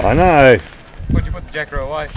I know. Where'd you put the jacker away?